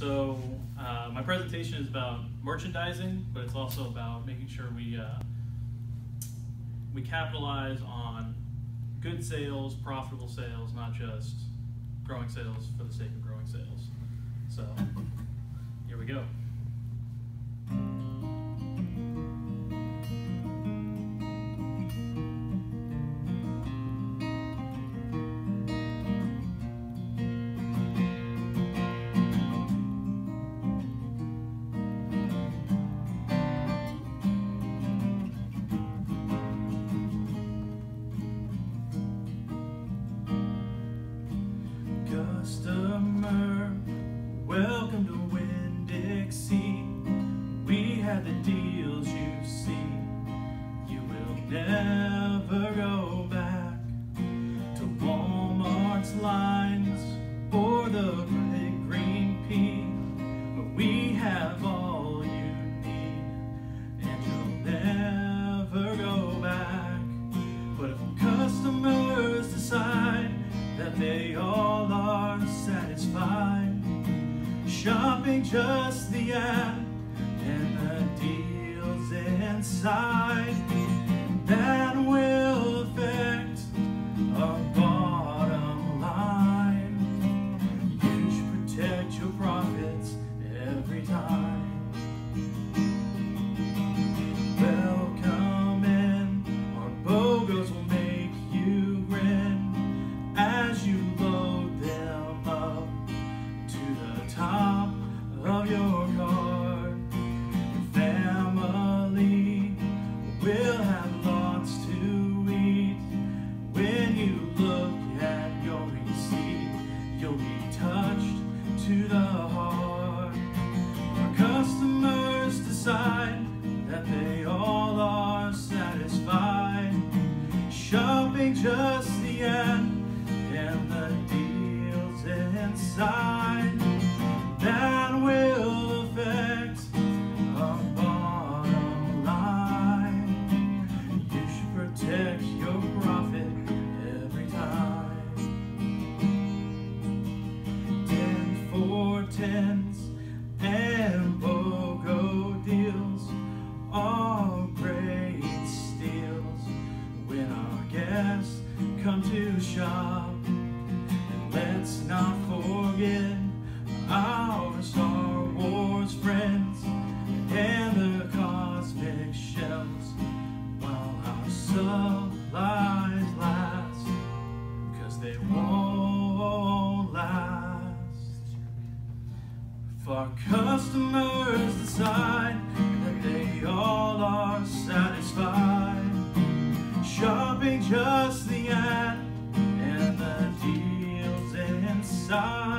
So uh, my presentation is about merchandising, but it's also about making sure we uh, we capitalize on good sales, profitable sales, not just growing sales for the sake of growing sales. So here we go. Winn-Dixie. We have the deals you see. You will never shopping just the ad and the deals inside, just the end and the deals inside that will affect our bottom line. You should protect your profit every time. Ten for tens come to shop. Let's not forget our Star Wars friends and the cosmic shells while our supplies last. Cause they won't last. If our customers decide that they all are satisfied, inside.